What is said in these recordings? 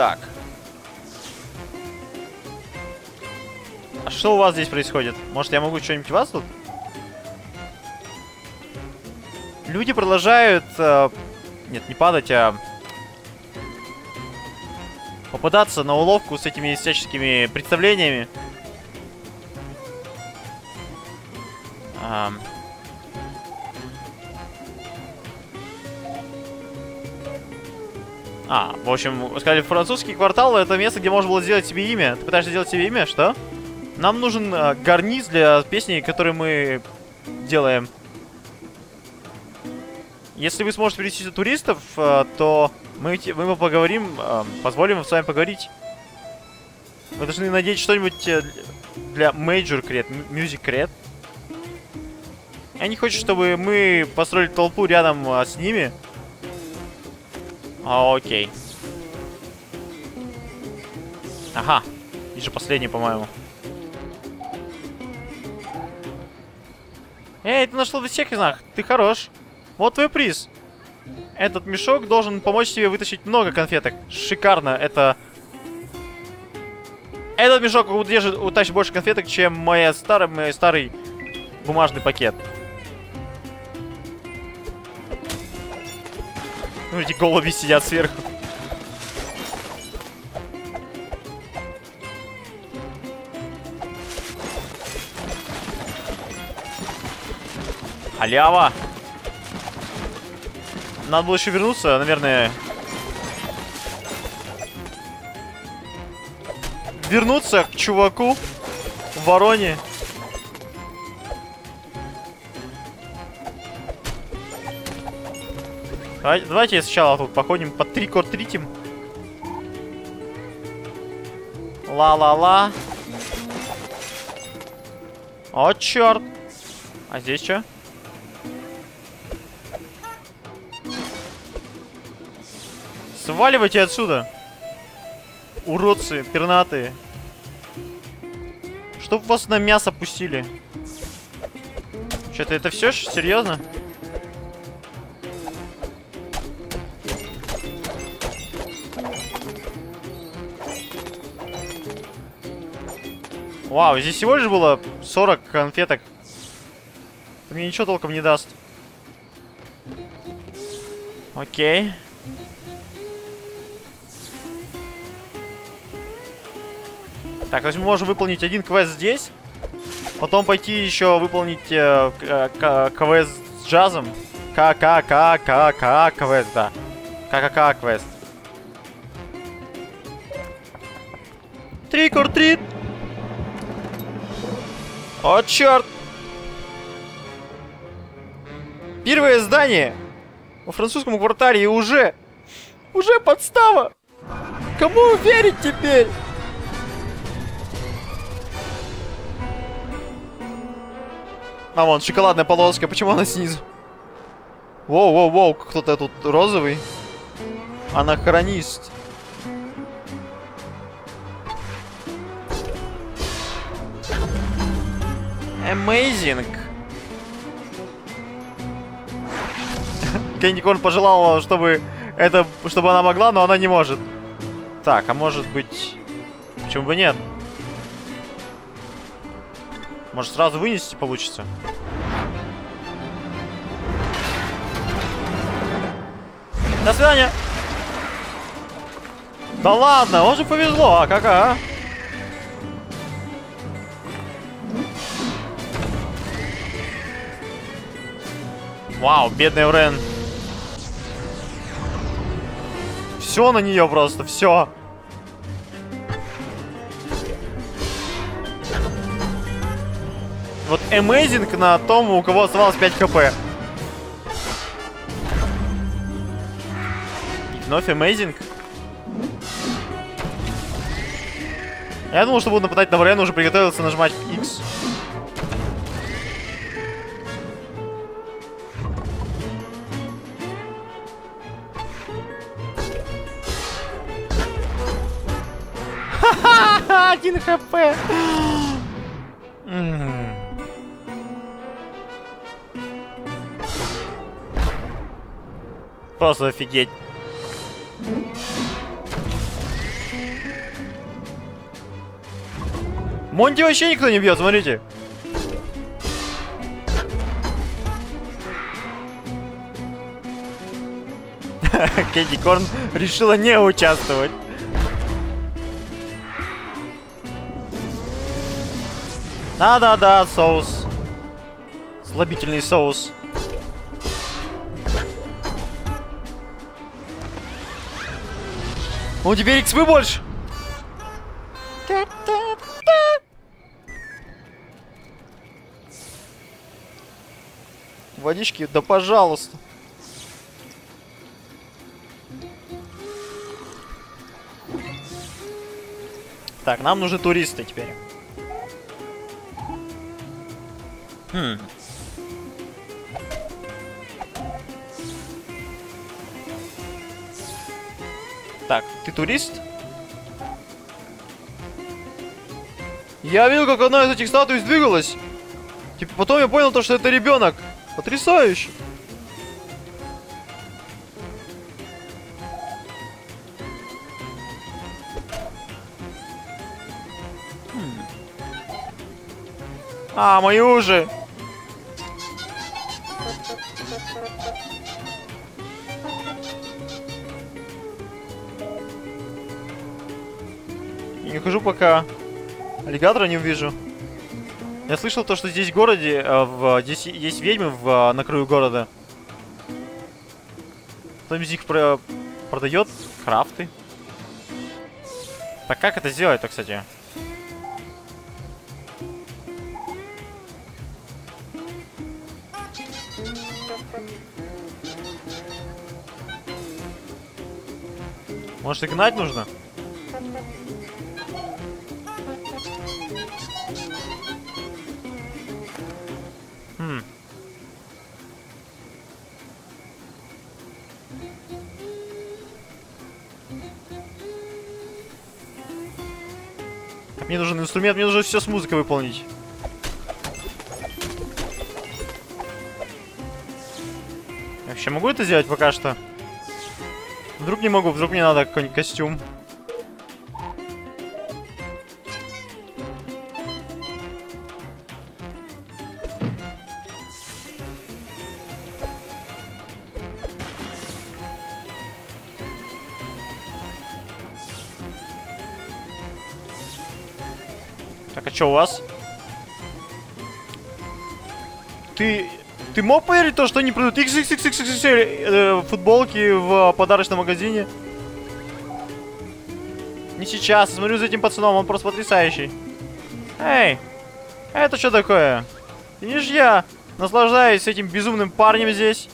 Так. А что у вас здесь происходит? Может, я могу что-нибудь вас тут? Люди продолжают... э, нет, не падать, а... Попадаться на уловку с этими всяческими представлениями. В общем, сказали, французский квартал это место, где можно было сделать себе имя. Ты пытаешься сделать себе имя, что? Нам нужен э, гарниз для песни, которые мы делаем. Если вы сможете привести туристов, э, то мы, мы поговорим, э, позволим вам с вами поговорить. Вы должны надеть что-нибудь э, для Major м- Music Cred. Они хотят, чтобы мы построили толпу рядом а, с ними. А, окей. Ага. Вижу последний, по-моему. Эй, ты нашел всех знак. Ты хорош. Вот твой приз. Этот мешок должен помочь тебе вытащить много конфеток. Шикарно. Это... Этот мешок удержит, утащит больше конфеток, чем моя старый, мой старый бумажный пакет. Ну, эти голуби сидят сверху. Халява! Надо было еще вернуться, наверное. Вернуться к чуваку в вороне. Давай- Давайте сначала тут походим, под трикор-тритим. Ла-ла-ла. О, черт. А здесь что? Сваливайте отсюда. Уродцы, пернатые. Чтоб вас на мясо пустили. Что-то это все? Серьезно? Вау, здесь всего лишь было 40 конфеток. Мне ничего толком не даст. Окей. Так, то есть мы можем выполнить один квест здесь. Потом пойти еще выполнить э, к- к- квест с джазом. ККККК квест, да. ККК квест. Трик or трит. О, черт! Первое здание во французском квартале уже... Уже подстава! Кому верить теперь? А вон, шоколадная полоска, почему она снизу? Воу-воу-воу, кто-то тут розовый. Анахронист. Amazing. Кэнди Корн пожелала, чтобы это, чтобы она могла, но она не может. Так, а может быть... Почему бы нет? Может сразу вынести получится? До свидания! Да ладно, он же повезло, а как, а? Вау, бедный Рен. Все на нее просто, все. Вот amazing на том, у кого оставалось 5 хп. И вновь amazing. Я думал, что буду нападать на Варена, уже приготовился нажимать X. Ха-ха! Один хп! Просто офигеть. Монти вообще никто не бьет, смотрите. Кэнди Корн решила не участвовать. Да-да-да, соус. Слабительный соус. Ну теперь XP больше. Водички, да пожалуйста. Так, нам нужны туристы теперь. Хм. Ты турист? Я видел, как одна из этих статуй сдвигалась. Типа потом я понял то, что это ребенок. Потрясающе. Хм. А, мои уши. Пока аллигатора не увижу. Я слышал то, что здесь в городе, э, в, здесь есть ведьмы в, э, на краю города. Кто из них про, продает крафты. Так как это сделать-то, кстати? Может, и гнать нужно? Мне нужен инструмент, мне нужно все с музыкой выполнить. Я вообще могу это сделать пока что? Вдруг не могу, вдруг мне надо какой-нибудь костюм. Что у вас? Ты... Ты мог поверить то, что они продают XXXXXL э, футболки в подарочном магазине? Не сейчас, смотрю за этим пацаном, он просто потрясающий. Эй, это что такое? Видишь, я наслаждаюсь этим безумным парнем здесь.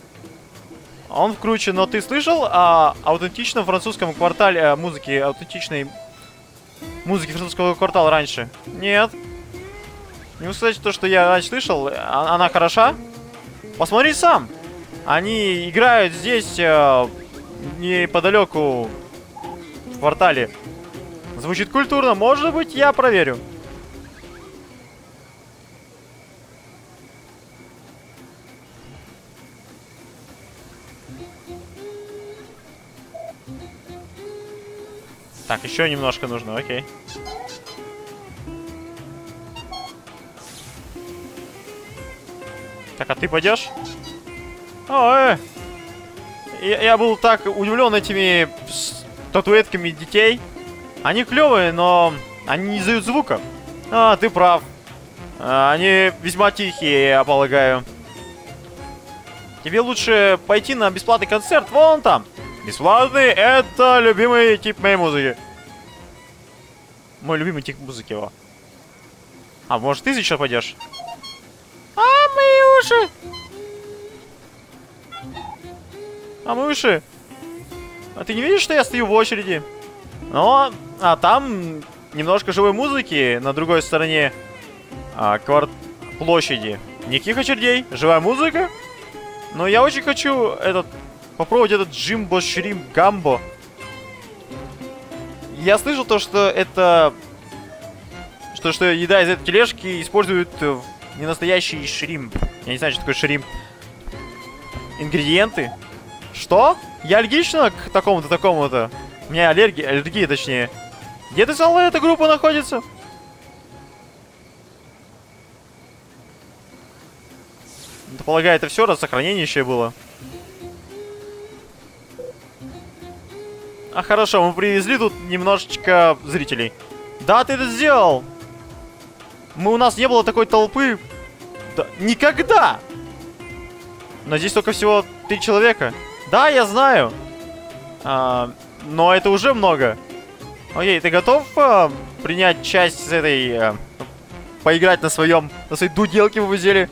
Он вкручен, но ты слышал о аутентичном французском квартале э, музыки, аутентичной музыки французского квартала раньше? Нет. Не могу сказать то, что я раньше слышал. А она хороша? Посмотри сам. Они играют здесь э, неподалеку в квартале. Звучит культурно. Может быть, я проверю. Так, еще немножко нужно, окей. Так, а ты пойдешь? О, э! Я, я был так удивлен этими статуэтками детей. Они клевые, но они не издают звука. А, ты прав. А, они весьма тихие, я полагаю. Тебе лучше пойти на бесплатный концерт вон там. Бесплатный — это любимый тип моей музыки. Мой любимый тип музыки его. А, может, ты еще пойдешь? А, мои уши! А, мои уши! А ты не видишь, что я стою в очереди? Но, а там немножко живой музыки на другой стороне а, кварт... площади. Никаких очередей, живая музыка. Но я очень хочу этот попробовать этот Джимбо Шрим Гамбо. Я слышал то, что это... Что, что еда из этой тележки используют э, не настоящий шрим. Я не знаю, что такое шрим. Ингредиенты. Что? Я аллергична к такому-то, такому-то. У меня аллергия, аллергия точнее. Где ты сказал, эта группа находится? Полагаю, это все, раз сохранение еще было. А хорошо, мы привезли тут немножечко зрителей. Да, ты это сделал! Мы, у нас не было такой толпы. Да, никогда! Но здесь только всего три человека. Да, я знаю. А, но это уже много. Окей, ты готов а, принять часть с этой... А, поиграть на своем... На своей дуделке в узеле?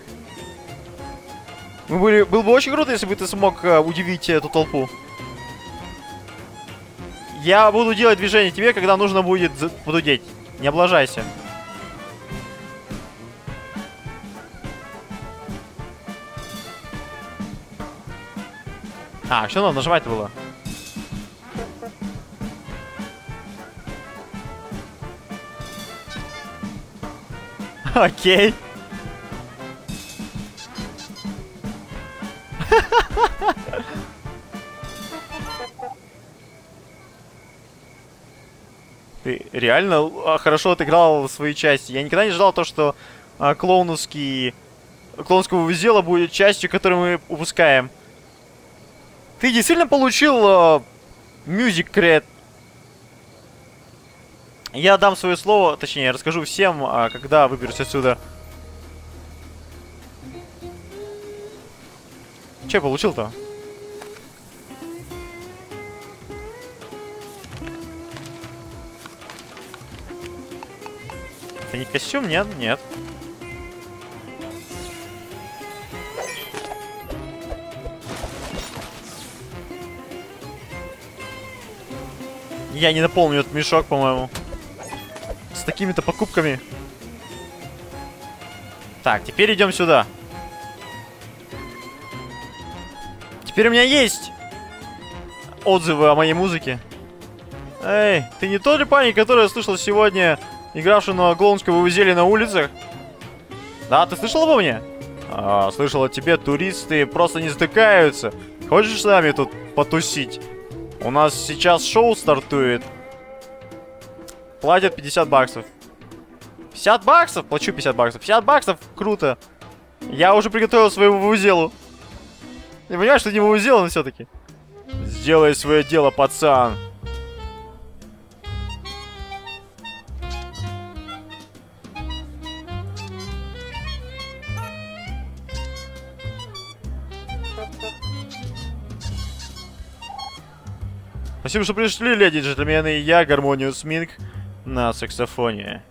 Мы были, было бы очень круто, если бы ты смог а, удивить эту толпу. Я буду делать движение тебе, когда нужно будет подудеть. Не облажайся. А, что надо нажимать было? Окей. Ты реально а, хорошо отыграл свои части. Я никогда не ждал то, что а, клоуновский... Клоунского узела будет частью, которую мы упускаем. Ты действительно получил uh, Music Cred. Я дам свое слово, точнее, расскажу всем, uh, когда выберусь отсюда. Че получил-то? Это не костюм? Нет, нет. Я не наполню этот мешок, по-моему. С такими-то покупками. Так, теперь идем сюда. Теперь у меня есть отзывы о моей музыке. Эй, ты не тот ли парень, который я слышал сегодня, игравший на Глонского узеле на улицах? Да, ты слышал обо мне? А, слышал о тебе, туристы просто не затыкаются. Хочешь с нами тут потусить? У нас сейчас шоу стартует. Платят 50 баксов. 50 баксов? Плачу 50 баксов. 50 баксов? Круто. Я уже приготовил свою вузелу. Не понимаешь, что не вузел, но все-таки. Сделай свое дело, пацан. Спасибо, что пришли, леди и джентльмены. Я, Гармониус Минг, на саксофоне.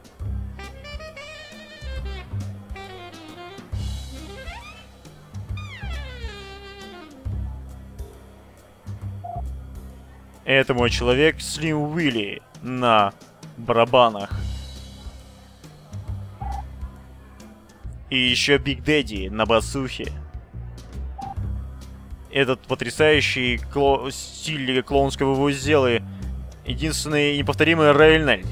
Это мой человек Слим Уилли на барабанах. И еще Биг Дэдди на басухе этот потрясающий кло стиль клоунского сделай. Единственный неповторимый Рейнольд.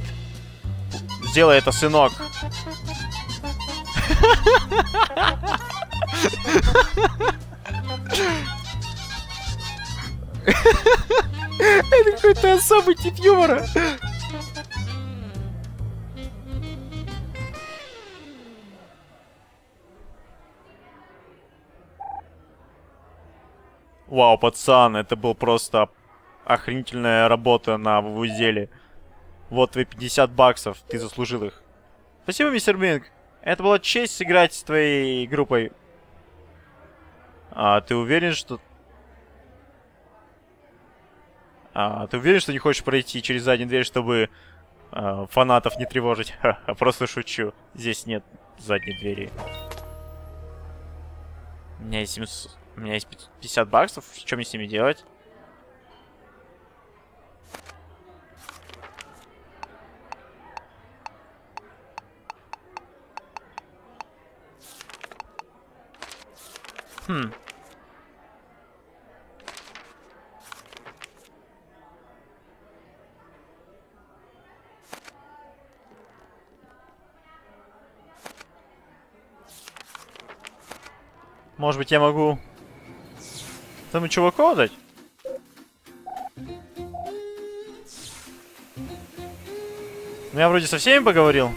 Сделай это, сынок. Это какой-то особый тип юмора. Вау, пацан, это был просто охренительная работа на вузеле. Вот твои 50 баксов, ты заслужил их. Спасибо, мистер Бинг. Это была честь сыграть с твоей группой. А ты уверен, что... А ты уверен, что не хочешь пройти через заднюю дверь, чтобы а, фанатов не тревожить? Ха-ха, просто шучу. Здесь нет задней двери. У меня есть 700... У меня есть 50 баксов. Что мне с ними делать? Хм. Может быть, я могу там и чуваку дать? Ну я вроде со всеми поговорил.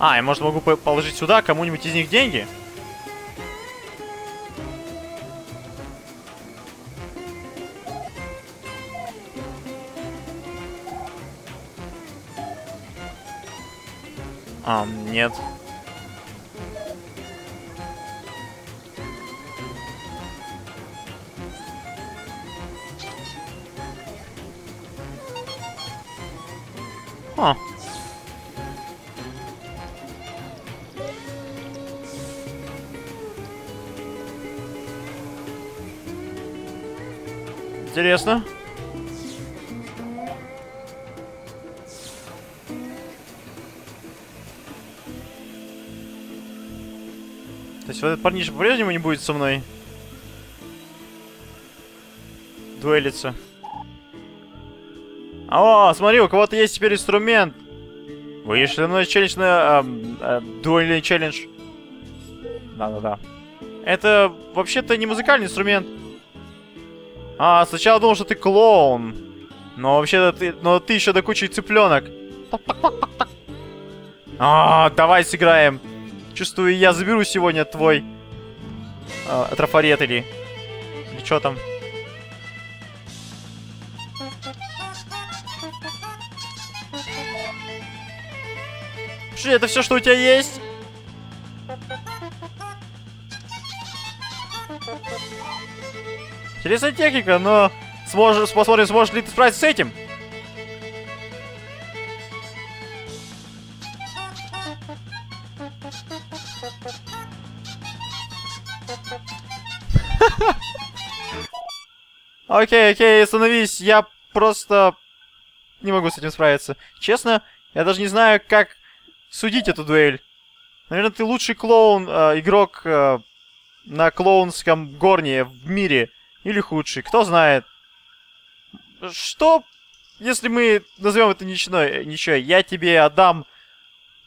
А, я, может, могу положить сюда кому-нибудь из них деньги? А, нет. А. Интересно. Вот этот парниша по-прежнему не будет со мной дуэлиться. О, смотри, у кого-то есть теперь инструмент. Вышли на челлендж на... эм, э, дуэльный челлендж. Да-да-да. Это вообще-то не музыкальный инструмент. А, сначала думал, что ты клоун. Но вообще-то ты... Но ты еще до кучи цыпленок. А, давай сыграем. Чувствую, я заберу сегодня твой... Э, трафарет или... Или что там? Что, это все, что у тебя есть? Интересная техника, но сможешь, посмотрим, сможешь ли ты справиться с этим. Окей, окей, остановись, я просто не могу с этим справиться. Честно, я даже не знаю, как судить эту дуэль. Наверное, ты лучший клоун, э, игрок э, на клоунском горне в мире. Или худший, кто знает. Что, если мы назовем это ничего, ничего я тебе отдам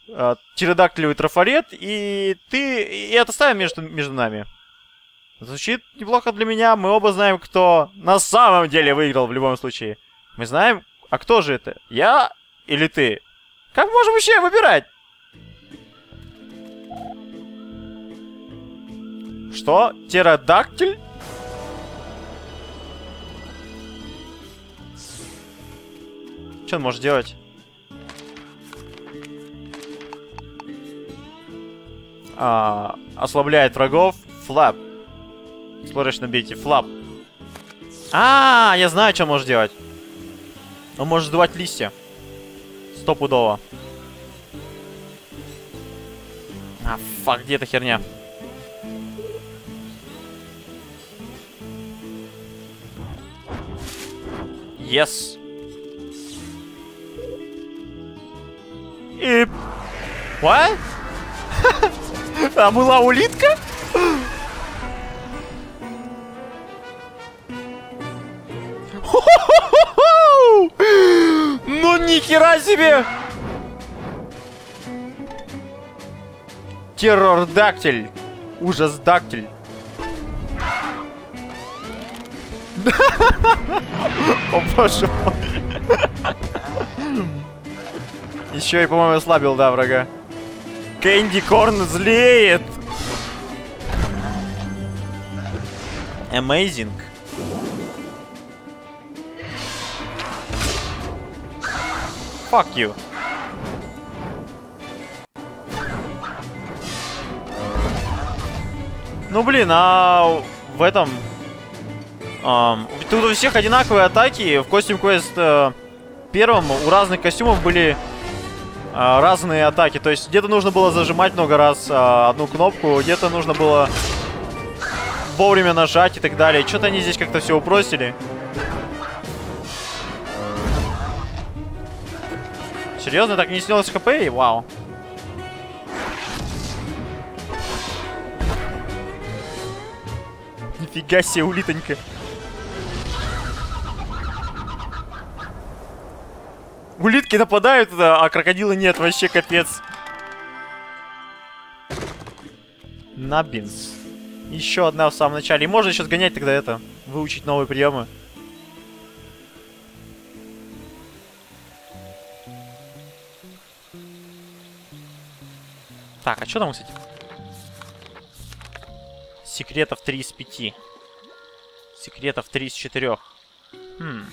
э, птеродактилевый трафарет, и ты... И это ставим между, между нами. Звучит неплохо для меня, мы оба знаем, кто на самом деле выиграл в любом случае. Мы знаем, а кто же это? Я или ты? Как можем вообще выбирать? Что? Птеродактиль? Что он может делать? А, ослабляет врагов. Флап. Смотришь на бейте. Флап. А, я знаю, что может делать. Он может сдувать листья. Стопудово. А, фак, где эта херня? Yes. И... What? А была улитка? Ну нихера себе! Террор-дактиль. Ужас-дактиль. О боже. Еще и, по-моему, ослабил, да, врага. Кэнди Корн злеет. Amazing. Fuck you. Ну блин, а в этом... Um, тут у всех одинаковые атаки. В Costume Quest uh, первом у разных костюмов были uh, разные атаки. То есть где-то нужно было зажимать много раз uh, одну кнопку, где-то нужно было вовремя нажать и так далее. Что-то они здесь как-то все упростили. Серьезно, так не снялось хп? Вау. Нифига себе, улитонька. Улитки нападают, а крокодила нет, вообще капец. Набинс. Еще одна в самом начале. И можно сейчас гонять тогда это, выучить новые приемы. Так, а что там, кстати? Секретов 3 из 5. Секретов 3 из 4. Хм.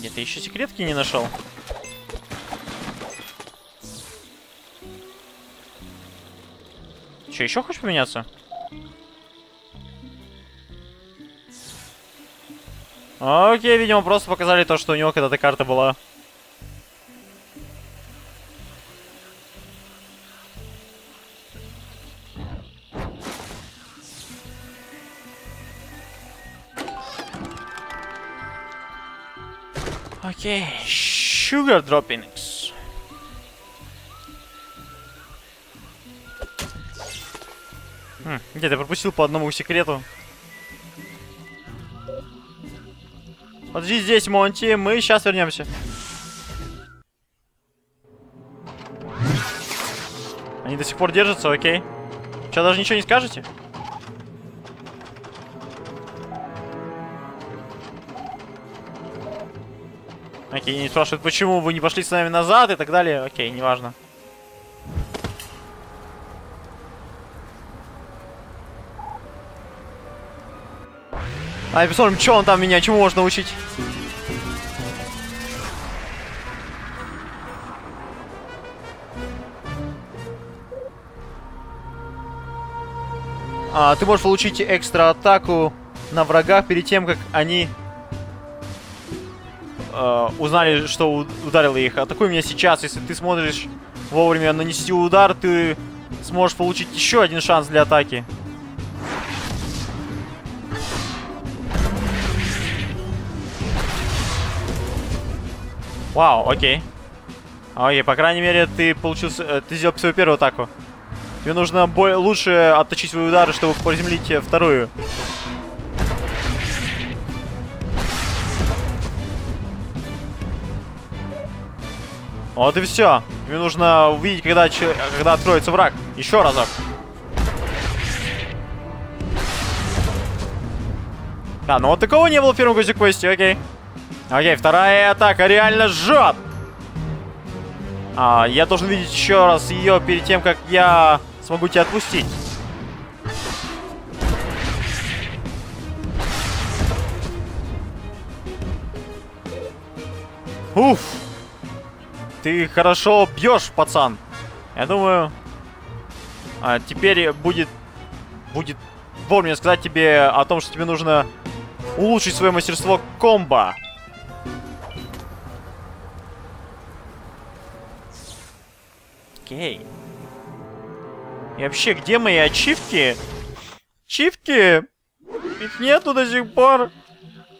Нет, ты еще секретки не нашел? Че, еще хочешь поменяться? Окей, видимо, просто показали то, что у него когда-то карта была. Окей, sugar droppings. Хм, где ты пропустил по одному секрету? Подожди здесь, Монти, мы сейчас вернемся. Они до сих пор держатся, окей. Что, даже ничего не скажете? Окей, не спрашивают, почему вы не пошли с нами назад и так далее. Окей, неважно. А посмотрим, что он там меня, чему можно научить. А, ты можешь получить экстра атаку на врагах перед тем, как они э, узнали, что ударило их. Атакуй меня сейчас, если ты смотришь вовремя нанести удар, ты сможешь получить еще один шанс для атаки. Вау, окей. Окей, по крайней мере, ты получил... Э, ты сделал свою первую атаку. Тебе нужно бой лучше отточить свои удары, чтобы приземлить э, вторую. Вот и все. Мне нужно увидеть, когда, когда откроется враг. Еще разок. Да, ну вот такого не было в первом квесте, окей. Окей, вторая атака реально жжет. А, я должен видеть еще раз ее перед тем, как я смогу тебя отпустить. Уф! Ты хорошо бьешь, пацан. Я думаю, а, теперь будет будет вовремя сказать тебе о том, что тебе нужно улучшить свое мастерство комбо. Окей. И вообще, где мои ачивки? Чивки? Их нету до сих пор.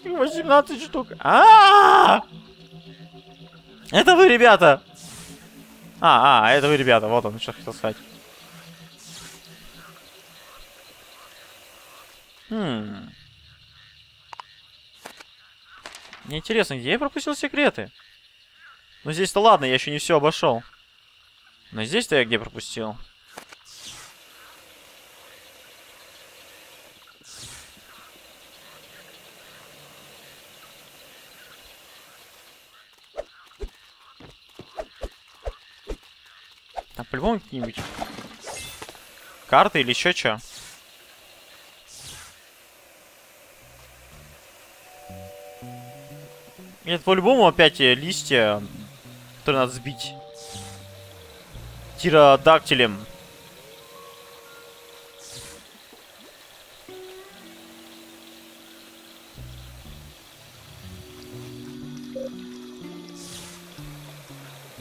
18 штук. А, -а, а Это вы, ребята! А, а, это вы, ребята. Вот он, что хотел сказать. Хм. Мне интересно, где я пропустил секреты? Ну здесь-то ладно, я еще не все обошел. Но здесь-то я где пропустил? Там по-любому какие-нибудь карты или еще что? Это по-любому опять листья, которые надо сбить птеродактилем.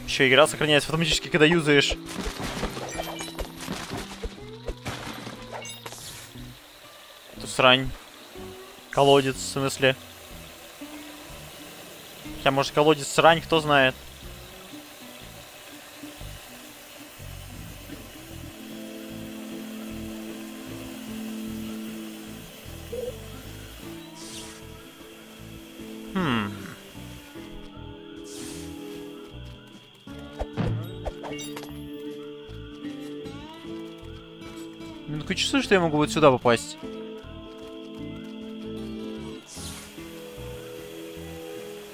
Еще игра сохраняется автоматически, когда юзаешь. Эту срань. Колодец, в смысле. Хотя, может, колодец срань, кто знает. что я могу вот сюда попасть?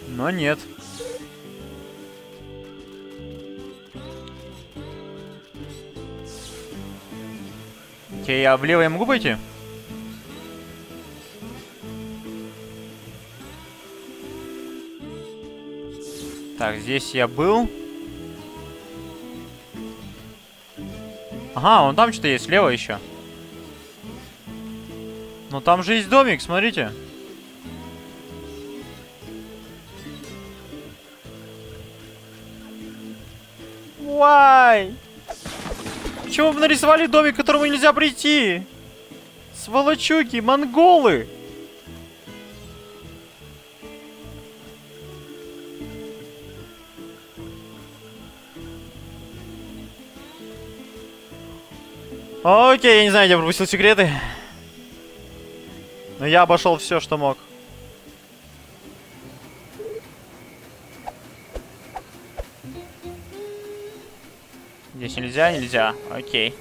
Но нет. Окей, а влево я могу пойти? Так, здесь я был. Ага, он там что-то есть, слева еще. Но там же есть домик, смотрите. Why? Почему вы нарисовали домик, к которому нельзя прийти? Сволочуки, монголы! Окей, я не знаю, я пропустил секреты. Но я обошел все, что мог. Здесь нельзя, нельзя. Окей.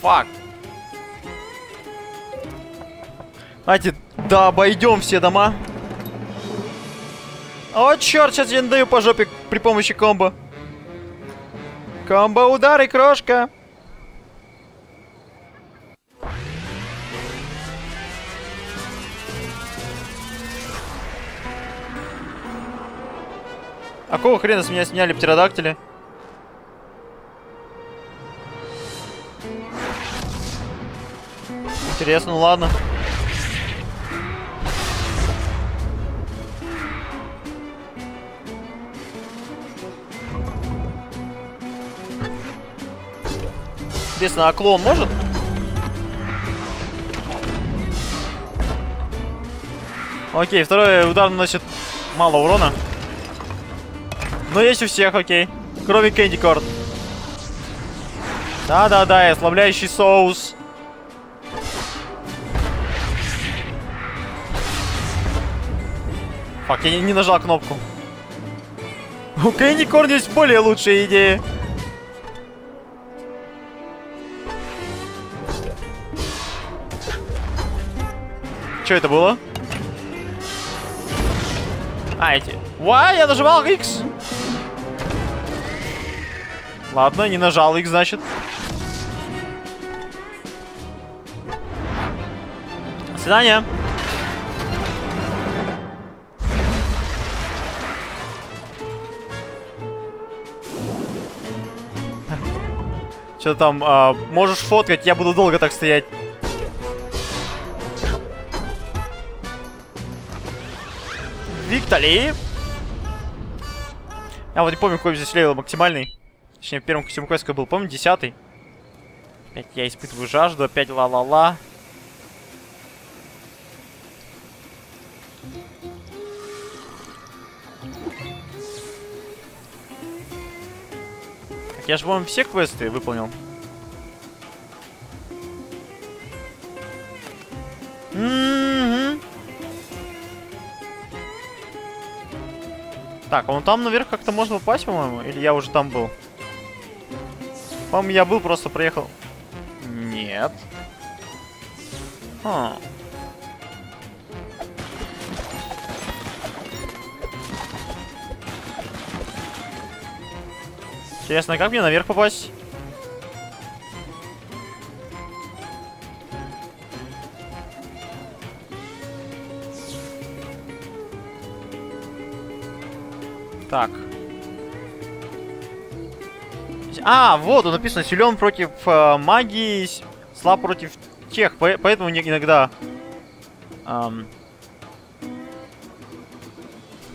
Фак. Давайте, да, обойдем все дома. О, черт, сейчас я даю по жопе при помощи комбо. Комбо удары, крошка. А какого хрена с меня сняли птеродактили? Интересно, ну ладно. Интересно, а клон может? Окей, второй удар наносит мало урона. Но есть у всех, окей. Кроме Кэнди Корн. Да-да-да, и ослабляющий соус. Фак, я не, не нажал кнопку. У Кэнди Корн есть более лучшие идеи. Что это было? А, эти... Ва, я нажимал X. Ладно, не нажал X, значит. До свидания. Что там, а, можешь фоткать, я буду долго так стоять. Виктори! Я вот не помню, какой здесь level максимальный. Точнее, в первом Costume Quest'е был, помню, десятый. Опять я испытываю жажду, опять ла-ла-ла. Я же, по-моему, все квесты выполнил. М-м-м. Так, а вон там наверх как-то можно попасть, по-моему? Или я уже там был? По-моему, я был, просто проехал. Нет. Хм. Интересно, как мне наверх попасть? Так. А, вот, написано, силен против э, магии, слаб против тех, по поэтому иногда эм,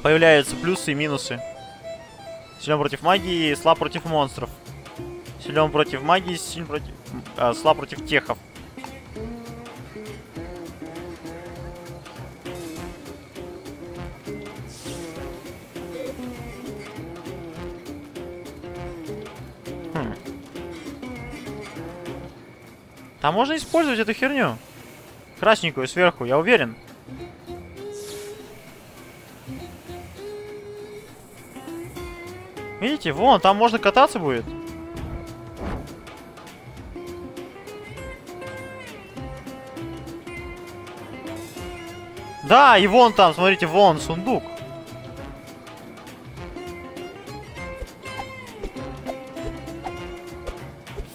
появляются плюсы и минусы. Силен против магии, слаб против монстров. Силен против магии, силен против, э, слаб против техов. А можно использовать эту херню? Красненькую сверху, я уверен. Видите, вон, там можно кататься будет. Да, и вон там, смотрите, вон сундук.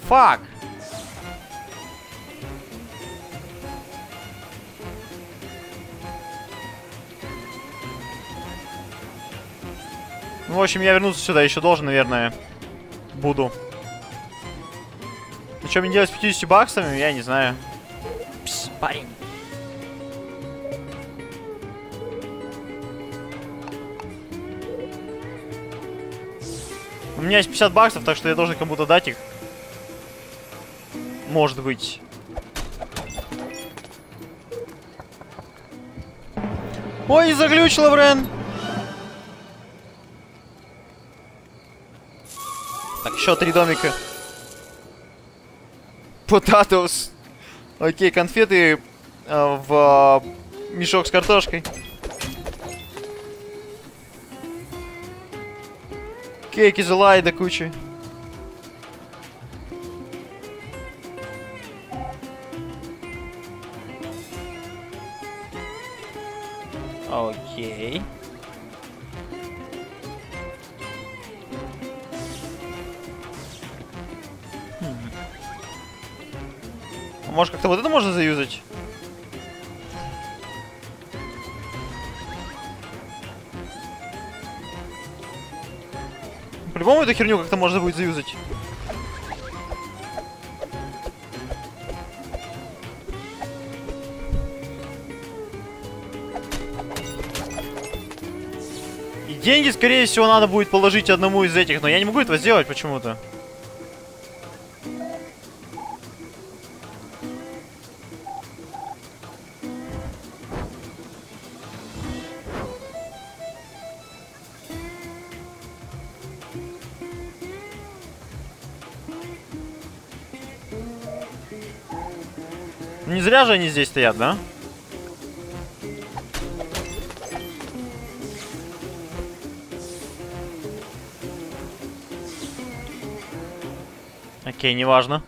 Фак. В общем, я вернуться сюда еще должен, наверное. Буду. Ну, что мне делать с 50 баксами, я не знаю. Пс, парень. У меня есть 50 баксов, так что я должен кому-то дать их. Может быть. Ой, заглючила, Брен. Еще три домика. Potatoes. Окей, конфеты э, в э, мешок с картошкой. Кейки желай до кучи. По-любому эту херню как-то можно будет заюзать. И деньги, скорее всего, надо будет положить одному из этих, но я не могу этого сделать почему-то. Не зря же они здесь стоят, да? Окей, неважно.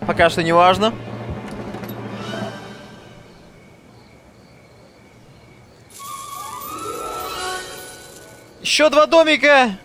Пока что неважно. Еще два домика!